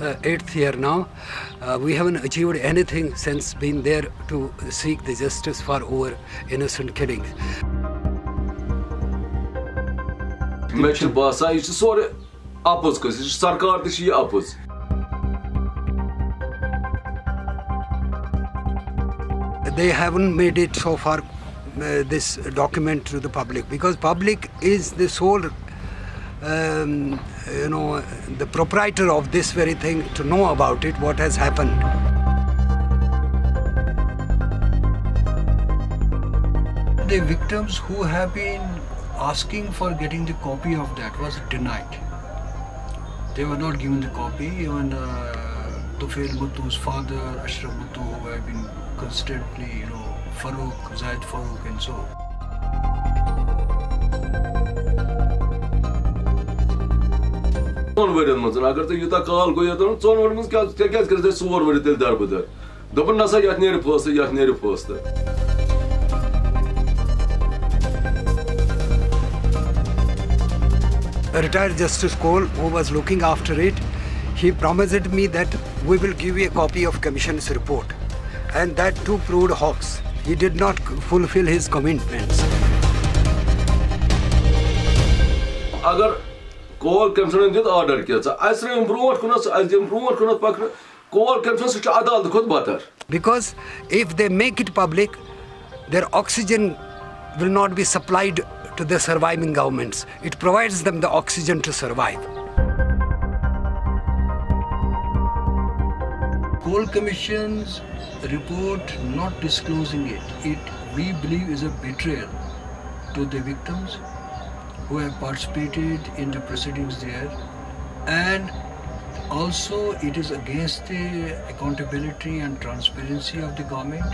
uh, eighth year now. Uh, we haven't achieved anything since being there to seek the justice for our innocent killings. مےٚ چھُ باسان یہِ چھُ سورُے اَپُز قٕصہٕ یہِ Sarkar, this تہِ چھِ They haven't made it so far, uh, this document to the public, because public is the sole um, you know the proprietor of this very thing to know about it what has happened The victims who have been asking for getting the copy of that was denied. They were not given the copy. Even uh, Tufail Mattoo's father, Ashraf Mattoo, who have been constantly, you know, Farouk, Zaid Farouk, and so. Son ورن مزل اگر ته یوتا کال گویا ته څون ورن مز کیاز کیاز کرده سوور ور دل در بده دبن نسا یات A retired Justice Koul, who was looking after it, he promised me that we will give you a copy of Commission's report. And that too proved hoax. He did not fulfill his commitments. کول کٔمۍ ژھٕنُن دیُت order کیٛاہ ژٕ اَسہِ ترٛٲوِم برونٛٹھ کُنَتھ اَسہِ دِم برونٛٹھ کُنَتھ پَکنہٕ کول کٔمۍ ژھٕنُن سُہ چھُ عدالتہٕ کھۄتہٕ بَتر because if they make it public there oxygen will not be supplied to the surviving governments it provides them the oxygen to survive Koul Commission's report not disclosing it, it we believe is a betrayal to the victims who have participated in the proceedings there and also it is against the accountability and transparency of the government.